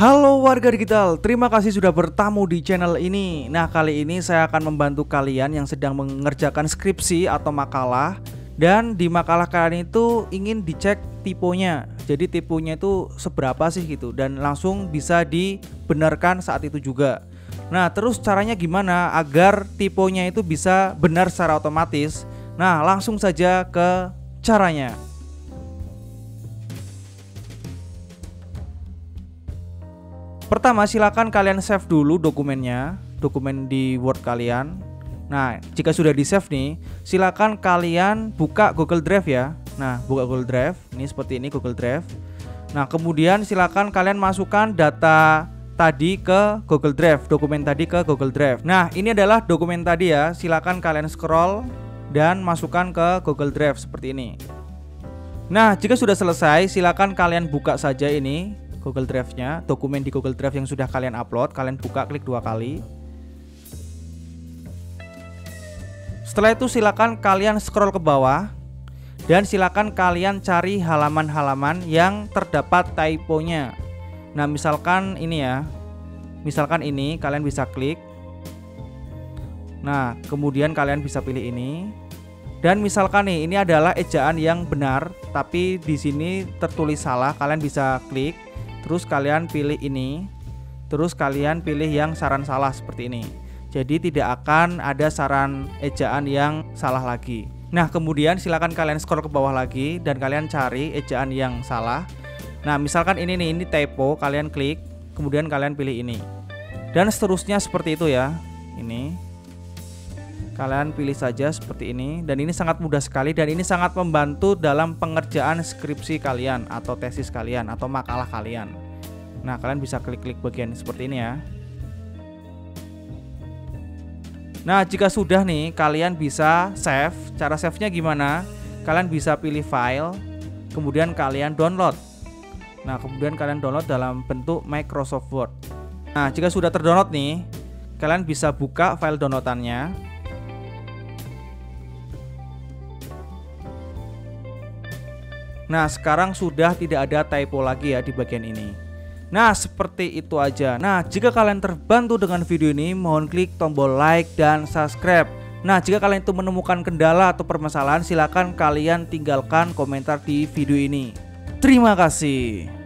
Halo warga digital, terima kasih sudah bertamu di channel ini. Nah, kali ini saya akan membantu kalian yang sedang mengerjakan skripsi atau makalah dan di makalah kalian itu ingin dicek tipenya. Jadi tipenya itu seberapa sih gitu dan langsung bisa dibenarkan saat itu juga. Nah, terus caranya gimana agar tipenya itu bisa benar secara otomatis? Nah, langsung saja ke caranya. Pertama, silakan kalian save dulu dokumennya, dokumen di Word kalian. Nah, jika sudah di save nih, silakan kalian buka Google Drive ya. Nah, buka Google Drive. Ini seperti ini Google Drive. Nah, kemudian silakan kalian masukkan data tadi ke Google Drive, dokumen tadi ke Google Drive. Nah, ini adalah dokumen tadi ya. Silakan kalian scroll dan masukkan ke Google Drive seperti ini. Nah, jika sudah selesai, silakan kalian buka saja ini Google Drive-nya, dokumen di Google Drive yang sudah kalian upload, kalian buka klik dua kali. Setelah itu silakan kalian scroll ke bawah dan silakan kalian cari halaman-halaman yang terdapat typonya. Nah, misalkan ini ya. Misalkan ini kalian bisa klik. Nah, kemudian kalian bisa pilih ini. Dan misalkan nih, ini adalah ejaan yang benar, tapi di sini tertulis salah, kalian bisa klik terus kalian pilih ini. Terus kalian pilih yang saran salah seperti ini. Jadi tidak akan ada saran ejaan yang salah lagi. Nah kemudian silakan kalian scroll ke bawah lagi dan kalian cari ejaan yang salah. Nah misalkan ini nih ini typo kalian klik kemudian kalian pilih ini. Dan seterusnya seperti itu ya ini kalian pilih saja seperti ini. Dan ini sangat mudah sekali dan ini sangat membantu dalam pengerjaan skripsi kalian atau tesis kalian atau makalah kalian. Nah kalian bisa klik-klik bagian seperti ini ya. Nah jika sudah nih kalian bisa save. Cara save nya gimana? Kalian bisa pilih file kemudian kalian download. Nah kemudian kalian download dalam bentuk Microsoft Word. Nah jika sudah terdownload nih kalian bisa buka file downloadannya Nah, sekarang sudah tidak ada typo lagi ya di bagian ini. Nah, seperti itu aja. Nah, jika kalian terbantu dengan video ini, mohon klik tombol like dan subscribe. Nah, jika kalian itu menemukan kendala atau permasalahan, silakan kalian tinggalkan komentar di video ini. Terima kasih.